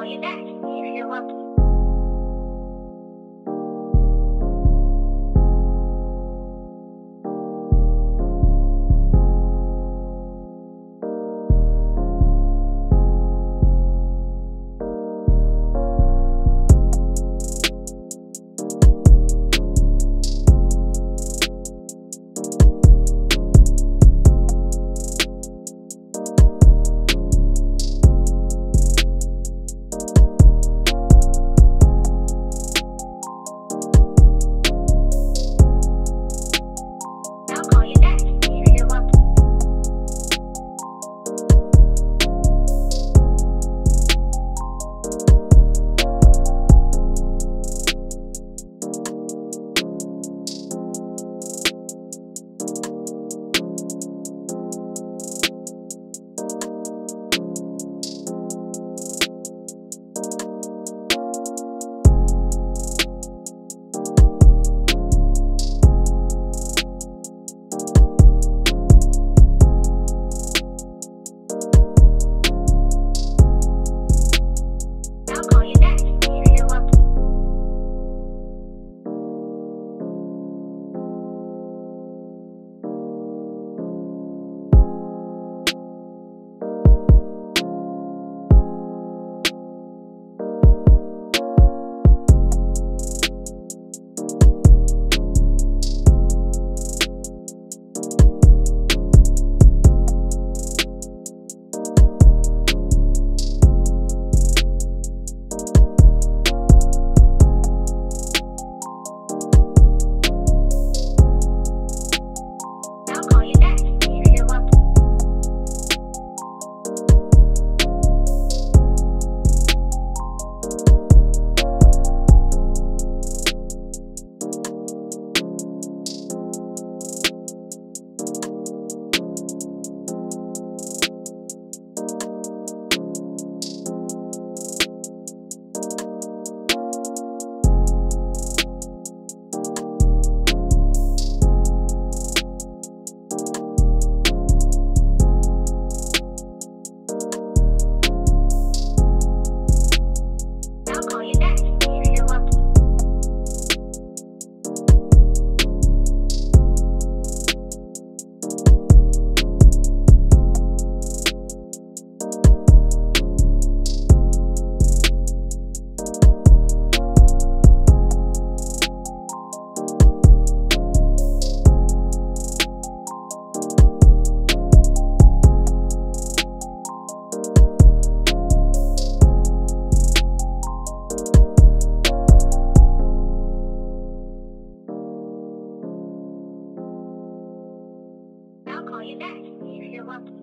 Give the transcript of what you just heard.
call you back. You're welcome. I'll call you back you're lucky.